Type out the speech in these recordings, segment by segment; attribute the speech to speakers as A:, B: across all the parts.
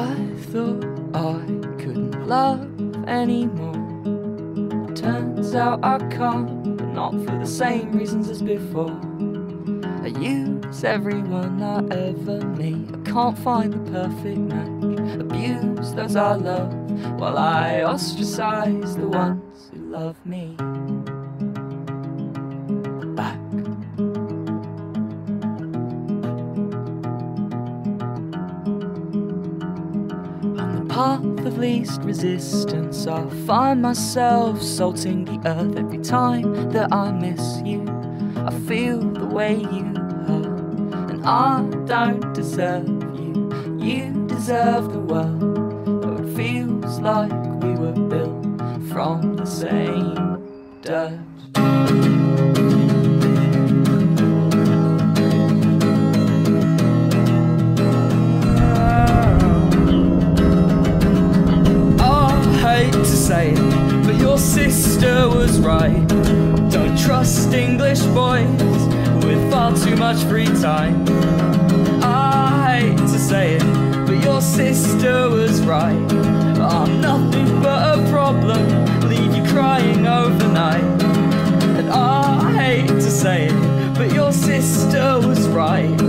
A: I thought I couldn't love anymore. Turns out I can't, but not for the same reasons as before. I use everyone I ever meet. I can't find the perfect match. Abuse those I love, while I ostracize the ones who love me. Path of least resistance, I find myself salting the earth every time that I miss you. I feel the way you hurt, and I don't deserve you. You deserve the world, though it feels like we were built from the same dirt. I hate to say it, but your sister was right. Don't trust English boys with far too much free time. I hate to say it, but your sister was right. I'm nothing but a problem, leave you crying overnight. And I hate to say it, but your sister was right.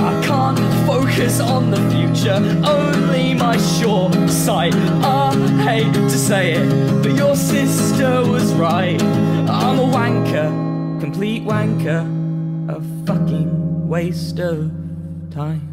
A: I can't focus on the future, only my short sight. Hate to say it, but your sister was right. I'm a wanker, complete wanker, a fucking waste of time.